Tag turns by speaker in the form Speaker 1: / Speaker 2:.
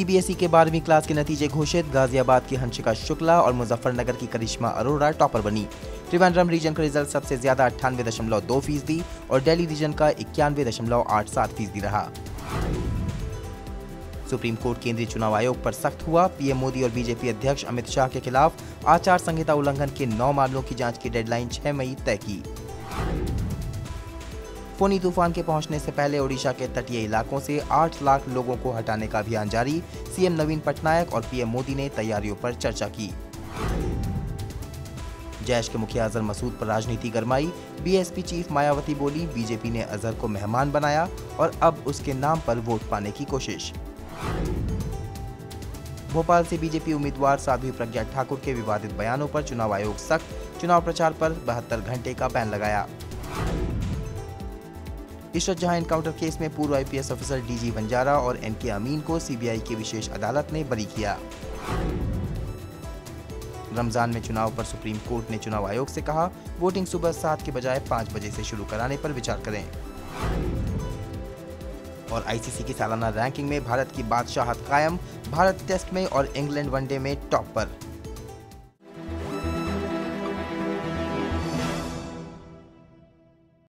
Speaker 1: CBSE के बारहवीं class के नतीजे घोषित। गाजियाबाद की हंसिका शुक्ला और मुजफ्फरनगर की करिश्मा अरोड़ा टॉपर बनी। त्रिवेंद्रम रीजन का रिज़ल्ट सबसे ज़्यादा अट्ठानवे दशमलव दो फ़ीसदी और दिल्ली रीजन का इक्यानवे दशमलव आठ सात फ़ीसदी रहा। सुप्रीम कोर्ट केंद्रीय चुनाव आयोग पर सख्त हुआ। पीएम मोदी और बीजेपी अध्यक्ष अमित शाह के खिलाफ आचार संहिता उल्लंघन के नौ मामलों की जाँच की डेडलाइन 6 मई तय की। फोनी तूफ़ान के पहुँचने से पहले ओडिशा के तटीय इलाकों से 8 लाख लोगों को हटाने का अभियान जारी। सीएम नवीन पटनायक और पीएम मोदी ने तैयारियों पर चर्चा की। जैश के मुखिया अजहर मसूद पर राजनीति गरमाई। बीएसपी चीफ मायावती बोली, बीजेपी ने अजहर को मेहमान बनाया और अब उसके नाम पर वोट पाने की कोशिश। भोपाल से बीजेपी उम्मीदवार साध्वी प्रज्ञा ठाकुर के विवादित बयानों पर चुनाव आयोग सख्त, चुनाव प्रचार पर बहत्तर घंटे का बैन लगाया। इशरत जहाँ एनकाउंटर केस में पूर्व आईपीएस ऑफिसर डीजी बंजारा और एनके अमीन को सीबीआई की विशेष अदालत ने बरी किया। रमज़ान में चुनाव पर सुप्रीम कोर्ट ने चुनाव आयोग से कहा वोटिंग सुबह सात के बजाय पाँच बजे से शुरू कराने पर विचार करें। और आईसीसी की सालाना रैंकिंग में भारत की बादशाहत कायम, भारत टेस्ट में और इंग्लैंड वनडे में टॉप पर।